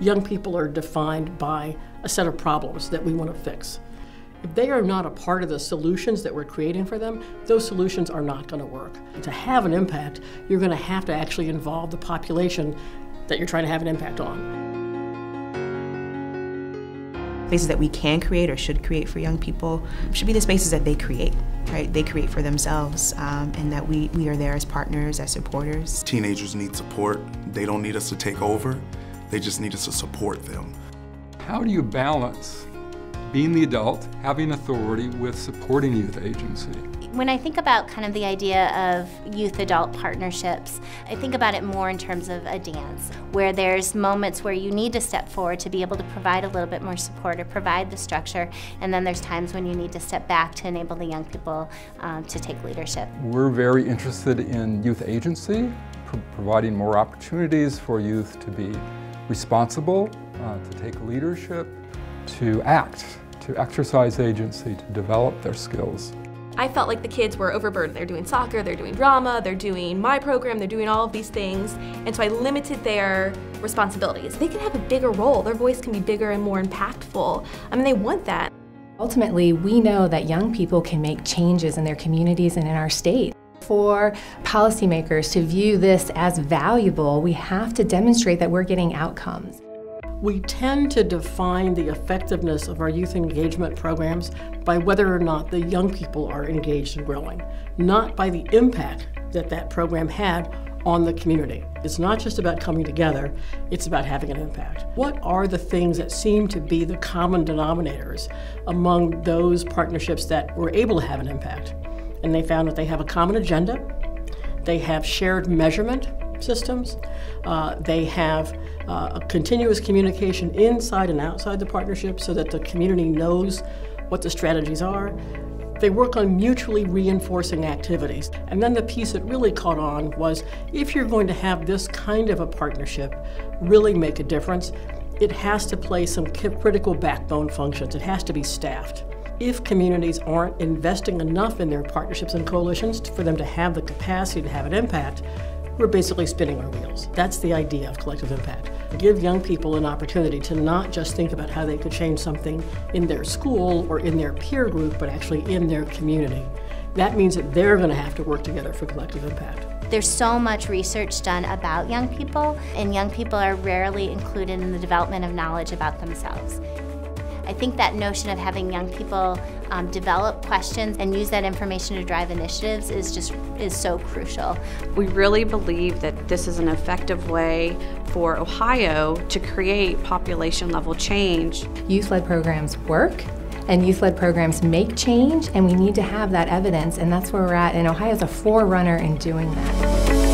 Young people are defined by a set of problems that we want to fix. If they are not a part of the solutions that we're creating for them, those solutions are not going to work. To have an impact, you're going to have to actually involve the population that you're trying to have an impact on. Spaces that we can create or should create for young people should be the spaces that they create, right? They create for themselves, um, and that we, we are there as partners, as supporters. Teenagers need support. They don't need us to take over, they just need us to support them. How do you balance being the adult, having authority with supporting youth agency. When I think about kind of the idea of youth adult partnerships, I think about it more in terms of a dance, where there's moments where you need to step forward to be able to provide a little bit more support or provide the structure, and then there's times when you need to step back to enable the young people um, to take leadership. We're very interested in youth agency, pro providing more opportunities for youth to be responsible, uh, to take leadership, to act to exercise agency, to develop their skills. I felt like the kids were overburdened. They're doing soccer, they're doing drama, they're doing my program, they're doing all of these things. And so I limited their responsibilities. They can have a bigger role. Their voice can be bigger and more impactful. I mean, they want that. Ultimately, we know that young people can make changes in their communities and in our state. For policymakers to view this as valuable, we have to demonstrate that we're getting outcomes. We tend to define the effectiveness of our youth engagement programs by whether or not the young people are engaged and growing, not by the impact that that program had on the community. It's not just about coming together, it's about having an impact. What are the things that seem to be the common denominators among those partnerships that were able to have an impact? And they found that they have a common agenda, they have shared measurement systems, uh, they have uh, a continuous communication inside and outside the partnership so that the community knows what the strategies are. They work on mutually reinforcing activities. And then the piece that really caught on was if you're going to have this kind of a partnership really make a difference, it has to play some critical backbone functions. It has to be staffed. If communities aren't investing enough in their partnerships and coalitions for them to have the capacity to have an impact, we're basically spinning our wheels. That's the idea of collective impact. Give young people an opportunity to not just think about how they could change something in their school or in their peer group, but actually in their community. That means that they're going to have to work together for collective impact. There's so much research done about young people, and young people are rarely included in the development of knowledge about themselves. I think that notion of having young people um, develop questions and use that information to drive initiatives is just is so crucial. We really believe that this is an effective way for Ohio to create population level change. Youth-led programs work and youth-led programs make change and we need to have that evidence and that's where we're at and Ohio is a forerunner in doing that.